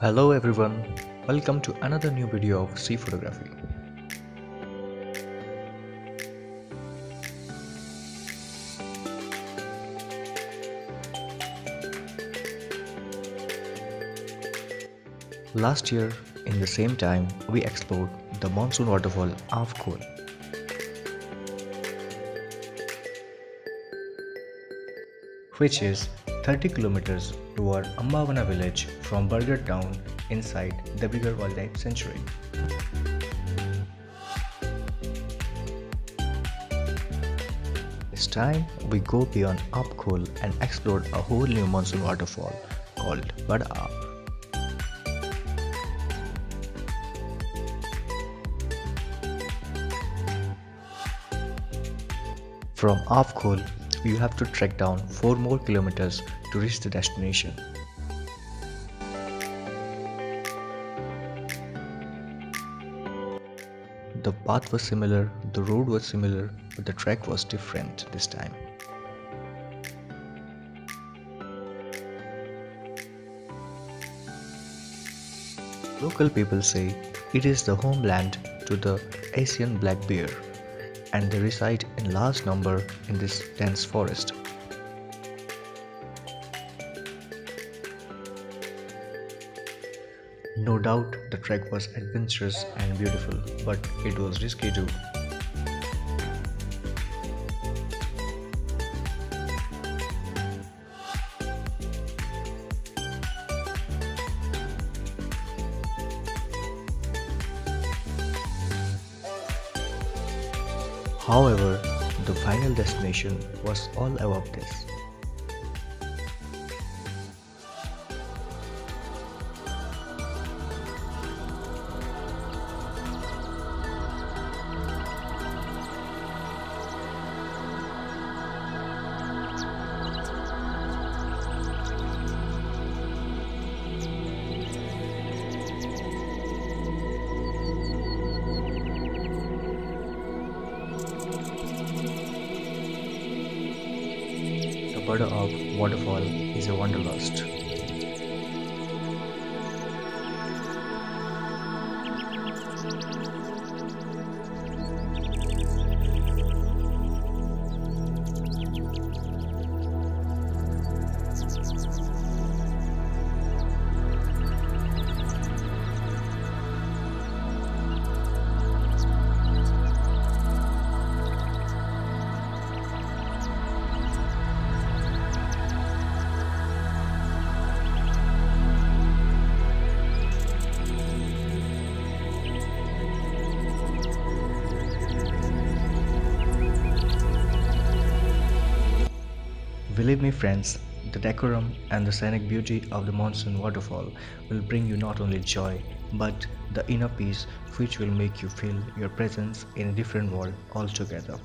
Hello everyone, welcome to another new video of see photography. Last year, in the same time, we explored the monsoon waterfall of Aapkhol. which is 30 kilometers toward Ambabhona village from Bargarh town inside Debrigarh Wildlife Sanctuary. This time we go beyond Aapkhol and explore a whole new monsoon waterfall called Bada From Aapkhol, you have to trek down 4 more kilometers to reach the destination. The path was similar, the road was similar, but the track was different this time. Local people say it is the homeland to the Asian black bear and they reside in large number in this dense forest. No doubt the trek was adventurous and beautiful, but it was risky too. However, the final destination was all above this. Bada of waterfall is a wanderlust. Believe me friends, the decorum and the scenic beauty of the monsoon waterfall will bring you not only joy but the inner peace which will make you feel your presence in a different world altogether.